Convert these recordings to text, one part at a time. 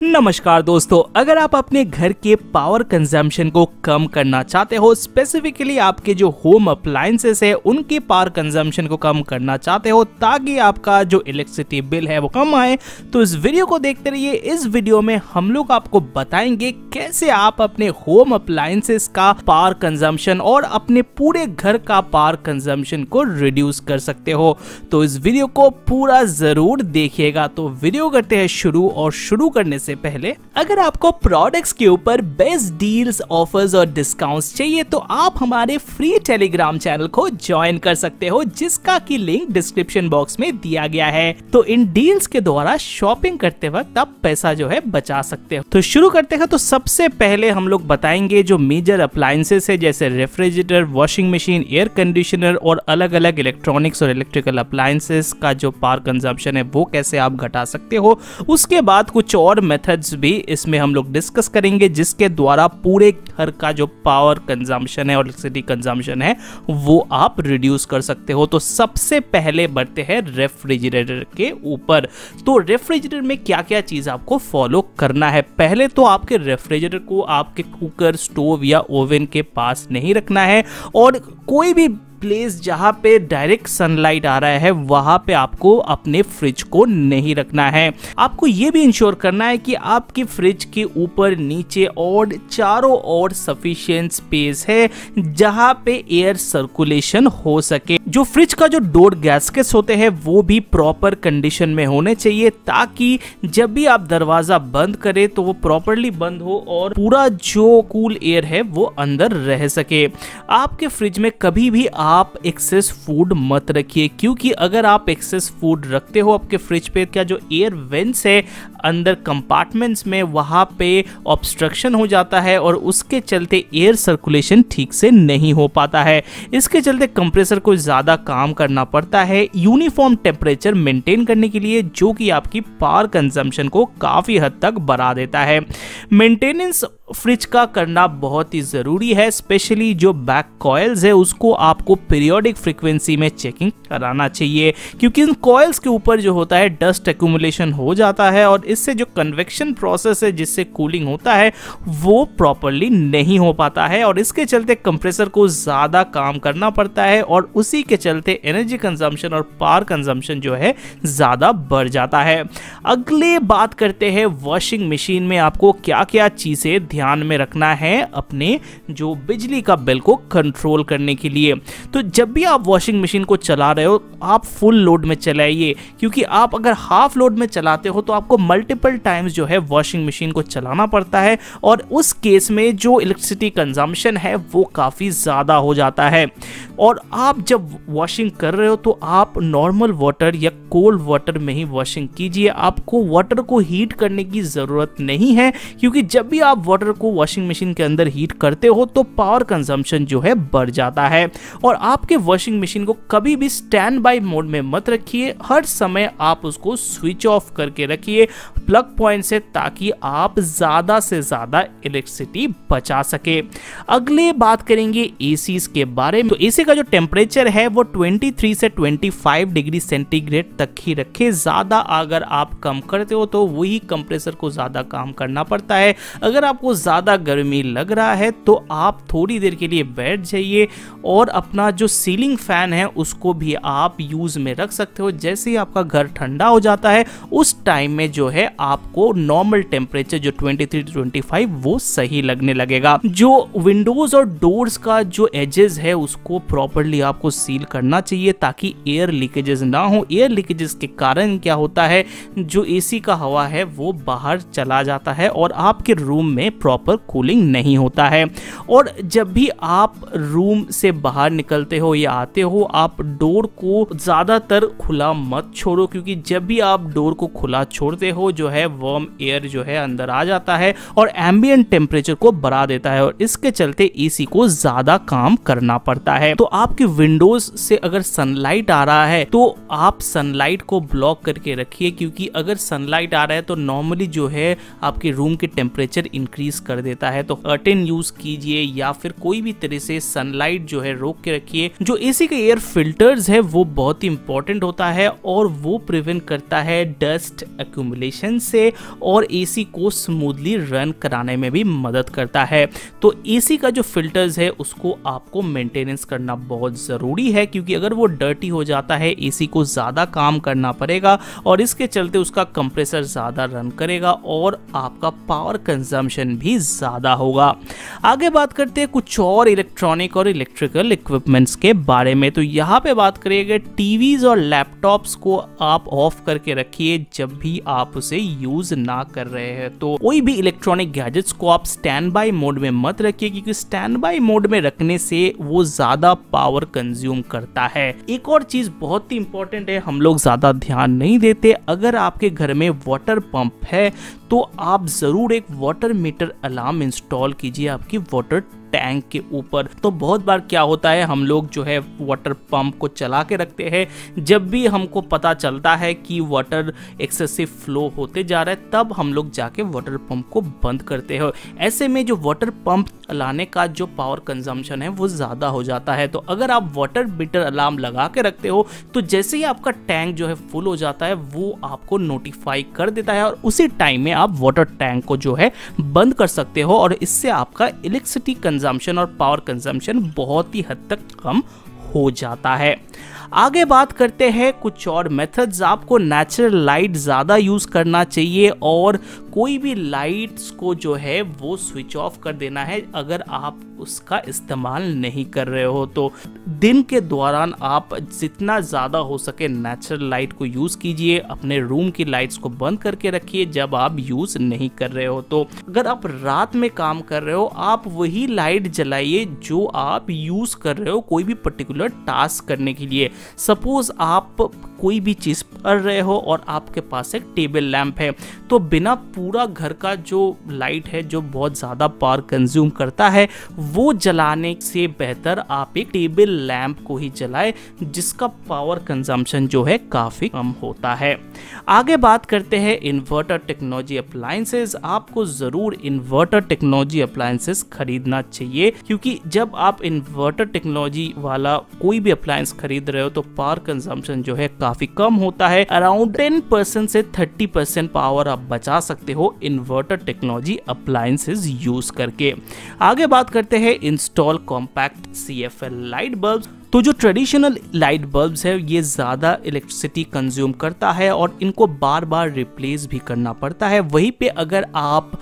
नमस्कार दोस्तों, अगर आप अपने घर के पावर कंजम्पशन को कम करना चाहते हो स्पेसिफिकली आपके जो होम अप्लायंसेस है, उनके पावर कंजम्पशन को कम करना चाहते हो, ताकि आपका जो इलेक्ट्रिसिटी बिल है वो कम आए तो इस वीडियो को देखते रहिए। इस वीडियो में हम लोग आपको बताएँगे कैसे आप अपने होम अप्लायंसेस का पावर कंजम्पशन और अपने पूरे घर का पावर कंजम्पशन को रिड्यूस कर सकते हो। तो इस वीडियो को पूरा ज़रूर देखिएगा। तो वीडियो करते हैं शुरू और शुरू करने से पहले, अगर आपको प्रोडक्ट्स के ऊपर बेस्ट डील्स ऑफर्स और डिस्काउंट्स चाहिए तो आप हमारे फ्री टेलीग्राम चैनल को ज्वाइन कर सकते हो, जिसका की लिंक डिस्क्रिप्शन बॉक्स में दिया गया है। तो इन डील्स के द्वारा शॉपिंग करते वक्त आप पैसा जो है बचा सकते हो। तो शुरू करते हैं तो सबसे पहले हम लोग बताएँगे जो मेजर अप्लायंसेस है, जैसे refrigerator washing machine air conditioner और अलग अलग इलेक्ट्रॉनिक्स और इलेक्ट्रिकल अप्लायंसेस का जो पार कंजम्पशन है, वो कैसे आप घटा सकते हो। उसके बाद कुछ और मेथड्स भी इसमें हम लोग डिस्कस करेंगे, जिसके द्वारा पूरे घर का जो पावर कंजम्पशन है और इलेक्ट्रिसिटी कंजम्पशन है, वो आप रिड्यूस कर सकते हो। तो सबसे पहले बढ़ते हैं रेफ्रिजरेटर के ऊपर। तो रेफ्रिजरेटर में क्या क्या चीज़ आपको फॉलो करना है? पहले तो आपके रेफ्रिजरेटर को आपके कुकर स्टोव या ओवन के पास नहीं रखना है। और कोई भी प्लेस जहाँ पे डायरेक्ट सनलाइट आ रहा है, वहाँ पे आपको अपने फ्रिज को नहीं रखना है। आपको ये भी इंश्योर करना है कि आपके फ्रिज के ऊपर, नीचे और चारों ओर सफिशियंट स्पेस है जहाँ पे एयर सर्कुलेशन हो सके। जो फ्रिज का जो डोर गैसकेट्स होते हैं, वो भी प्रॉपर कंडीशन में होने चाहिए, ताकि जब भी आप दरवाज़ा बंद करें तो वो प्रॉपरली बंद हो और पूरा जो कूल एयर है, वो अंदर रह सके। आपके फ्रिज में कभी भी आप एक्सेस फ़ूड मत रखिए, क्योंकि अगर आप एक्सेस फ़ूड रखते हो आपके फ्रिज पे, क्या जो एयर वेंट्स है, अंदर कंपार्टमेंट्स में, वहाँ पे ऑब्स्ट्रक्शन हो जाता है और उसके चलते एयर सर्कुलेशन ठीक से नहीं हो पाता है। इसके चलते कंप्रेसर को ज़्यादा काम करना पड़ता है यूनिफॉर्म टेम्परेचर मेंटेन करने के लिए, जो कि आपकी पावर कंजम्पशन को काफ़ी हद तक बढ़ा देता है। मेंटेनेंस फ्रिज का करना बहुत ही ज़रूरी है स्पेशली जो बैक कॉयल्स है, उसको आपको पीरियोडिक फ्रीक्वेंसी में चेकिंग कराना चाहिए। क्योंकि इन कॉयल्स के ऊपर जो होता है डस्ट एक्यूमुलेशन हो जाता है और इससे जो कन्वेक्शन प्रोसेस है, जिससे कूलिंग होता है, वो प्रॉपरली नहीं हो पाता है और इसके चलते कंप्रेसर को ज़्यादा काम करना पड़ता है और उसी के चलते एनर्जी कंजम्पशन और पावर कंजम्पशन जो है, ज़्यादा बढ़ जाता है। अगले बात करते हैं वॉशिंग मशीन में आपको क्या क्या चीज़ें ध्यान में रखना है अपने जो बिजली का बिल को कंट्रोल करने के लिए। तो जब भी आप वॉशिंग मशीन को चला रहे हो, आप फुल लोड में चलाइए, क्योंकि आप अगर हाफ़ लोड में चलाते हो तो आपको मल्टीपल टाइम्स जो है वॉशिंग मशीन को चलाना पड़ता है और उस केस में जो इलेक्ट्रिसिटी कंजम्पशन है, वो काफ़ी ज़्यादा हो जाता है। और आप जब वॉशिंग कर रहे हो तो आप नॉर्मल वाटर या कोल्ड वाटर में ही वॉशिंग कीजिए। आपको वाटर को हीट करने की ज़रूरत नहीं है, क्योंकि जब भी आप वाटर को वॉशिंग मशीन के अंदर हीट करते हो तो पावर कंजम्पशन जो है बढ़ जाता है। और आपके वॉशिंग मशीन को कभी भी स्टैंड बाई मोड में मत रखिए। हर समय आप उसको स्विच ऑफ़ करके रखिए प्लग पॉइंट से ताकि आप ज़्यादा से ज़्यादा इलेक्ट्रिसिटी बचा सके। अगले बात करेंगे एसी के बारे में। तो एसी का जो टेम्परेचर है वो 23 से 25 डिग्री सेंटीग्रेड तक ही रखे। ज़्यादा अगर आप कम करते हो तो वही कंप्रेसर को ज़्यादा काम करना पड़ता है। अगर आपको ज़्यादा गर्मी लग रहा है तो आप थोड़ी देर के लिए बैठ जाइए और अपना जो सीलिंग फ़ैन है, उसको भी आप यूज़ में रख सकते हो। जैसे ही आपका घर ठंडा हो जाता है, उस टाइम में जो है, आपको नॉर्मल टेम्परेचर जो 23 टू 25 वो सही लगने लगेगा। जो विंडोज़ और डोर्स का जो एजेस है, उसको प्रॉपरली आपको सील करना चाहिए, ताकि एयर लीकेजेस ना हो। एयर लीकेजेस के कारण क्या होता है, जो एसी का हवा है, वो बाहर चला जाता है और आपके रूम में प्रॉपर कूलिंग नहीं होता है। और जब भी आप रूम से बाहर निकलते हो या आते हो, आप डोर को ज़्यादातर खुला मत छोड़ो, क्योंकि जब भी आप डोर को खुला छोड़ते हो, जो है वार्म एयर जो है अंदर आ जाता है और एम्बियंट टेम्परेचर को बढ़ा देता है और इसके चलते एसी को ज़्यादा काम करना पड़ता है। तो आपके विंडोज़ से अगर सनलाइट आ रहा है तो आप सनलाइट को ब्लॉक करके रखिए, क्योंकि अगर सनलाइट आ रहा है तो नॉर्मली जो है आपके रूम के टेम्परेचर इंक्रीज रिलीज़ कर देता है तो कर्टेन यूज़ कीजिए या फिर कोई भी तरह से सनलाइट जो है रोक के रखिए, जो एसी के एयर फिल्टर्स है, वो बहुत ही इंपॉर्टेंट होता है और वो प्रिवेंट करता है डस्ट एक्यूमुलेशन से और एसी को स्मूथली रन कराने में भी मदद करता है। तो एसी का जो फिल्टर्स है, उसको आपको मेंटेनेंस करना बहुत ज़रूरी है, क्योंकि अगर वो डर्टी हो जाता है एसी को ज़्यादा काम करना पड़ेगा और इसके चलते उसका कंप्रेसर ज़्यादा रन करेगा और आपका पावर कंजम्पशन भी ज़्यादा होगा। आगे बात करते हैं कुछ और इलेक्ट्रॉनिक और इलेक्ट्रिकल इक्विपमेंट्स के बारे में। तो यहाँ पे बात करिएगा टीवीज और लैपटॉप्स को आप ऑफ़ करके रखिए जब भी आप उसे यूज़ ना कर रहे हैं। तो कोई भी इलेक्ट्रॉनिक गैजेट्स को आप स्टैंड बाई मोड में मत रखिए, क्योंकि स्टैंड बाई मोड में रखने से वो ज़्यादा पावर कंज्यूम करता है। एक और चीज़ बहुत ही इंपॉर्टेंट है, हम लोग ज़्यादा ध्यान नहीं देते। अगर आपके घर में वाटर पंप है तो आप ज़रूर एक वाटर मीटर अलार्म इंस्टॉल कीजिए आपकी वाटर टैंक के ऊपर। तो बहुत बार क्या होता है, हम लोग जो है वाटर पंप को चला के रखते हैं। जब भी हमको पता चलता है कि वाटर एक्सेसिव फ्लो होते जा रहा है, तब हम लोग जाके वाटर पंप को बंद करते हैं। ऐसे में जो वाटर पंप लाने का जो पावर कंजम्पशन है, वो ज़्यादा हो जाता है। तो अगर आप वाटर मीटर अलार्म लगा के रखते हो तो जैसे ही आपका टैंक जो है फुल हो जाता है, वो आपको नोटिफाई कर देता है और उसी टाइम में आप वाटर टैंक को जो है बंद कर सकते हो और इससे आपका इलेक्ट्रिसिटी कंजम्पशन और पावर कंजम्पशन बहुत ही हद तक कम हो जाता है। आगे बात करते हैं कुछ और मेथड्स आपको नेचुरल लाइट ज़्यादा यूज़ करना चाहिए और कोई भी लाइट्स को जो है, वो स्विच ऑफ़ कर देना है अगर आप उसका इस्तेमाल नहीं कर रहे हो। तो दिन के दौरान आप जितना ज़्यादा हो सके नेचुरल लाइट को यूज़ कीजिए, अपने रूम की लाइट्स को बंद करके रखिए जब आप यूज़ नहीं कर रहे हो। तो अगर आप रात में काम कर रहे हो, आप वही लाइट जलाइए जो आप यूज़ कर रहे हो कोई भी पर्टिकुलर टास्क करने के लिए। सपोज़ आप कोई भी चीज़ पढ़ रहे हो और आपके पास एक टेबल लैंप है तो बिना घर का जो लाइट है, जो बहुत ज़्यादा पावर कंज्यूम करता है, वो जलाने से बेहतर आप एक टेबल लैंप को ही जलाए, जिसका पावर कंजम्पशन जो है काफ़ी कम होता है। आगे बात करते हैं इन्वर्टर टेक्नोलॉजी अप्लायंसेस। आपको ज़रूर इन्वर्टर टेक्नोलॉजी अप्लायंसेस खरीदना चाहिए, क्योंकि जब आप इन्वर्टर टेक्नोलॉजी वाला कोई भी अप्लायंस खरीद रहे हो तो पावर कंजम्पशन जो है काफ़ी कम होता है। अराउंड टेन परसेंट से थर्टी परसेंट पावर आप बचा सकते हो इन्वर्टर टेक्नोलॉजी अप्लायंसेज यूज़ करके। आगे बात करते हैं install compact C F L light bulb तो जो ट्रेडिशनल लाइट बल्ब्स है, ये ज़्यादा इलेक्ट्रिसिटी कंज्यूम करता है और इनको बार बार रिप्लेस भी करना पड़ता है। वहीं पे अगर आप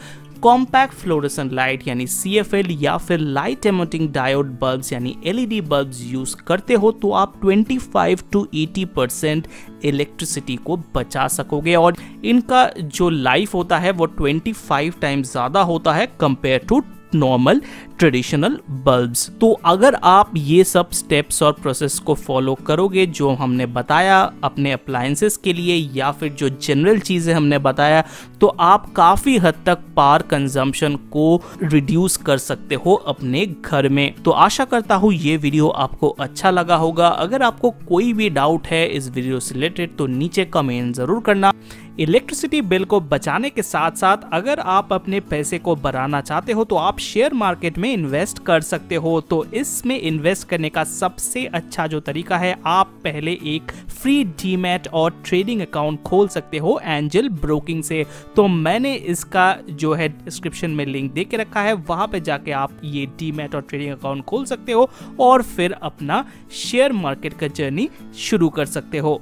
कॉम्पैक्ट फ्लोरेसेंट लाइट यानी सी एफ़ एल या फिर लाइट एमोटिंग डायोड बल्ब्स यानी L E D bulbs use करते हो तो आप 25 टू 80 परसेंट इलेक्ट्रिसिटी को बचा सकोगे। और इनका जो लाइफ होता है वो 25 टाइम ज़्यादा होता है compare to normal traditional bulbs तो अगर आप ये सब स्टेप्स और प्रोसेस को फॉलो करोगे, जो हमने बताया अपने अप्लायंसेस के लिए या फिर जो जनरल चीज़ें हमने बताया तो आप काफ़ी हद तक पार कंजम्पशन को रिड्यूस कर सकते हो अपने घर में। तो आशा करता हूँ ये वीडियो आपको अच्छा लगा होगा। अगर आपको कोई भी डाउट है इस वीडियो से रिलेटेड तो नीचे कमेंट ज़रूर करना। इलेक्ट्रिसिटी बिल को बचाने के साथ साथ अगर आप अपने पैसे को बढ़ाना चाहते हो तो आप शेयर मार्केट में इन्वेस्ट कर सकते हो तो इसमें इन्वेस्ट करने का सबसे अच्छा जो तरीका है, आप पहले एक फ्री डीमैट और ट्रेडिंग अकाउंट खोल सकते हो एंजल ब्रोकिंग से। तो मैंने इसका जो है डिस्क्रिप्शन में लिंक दे के रखा है, वहाँ पे जाके आप ये डीमेट और ट्रेडिंग अकाउंट खोल सकते हो और फिर अपना शेयर मार्केट का जर्नी शुरू कर सकते हो।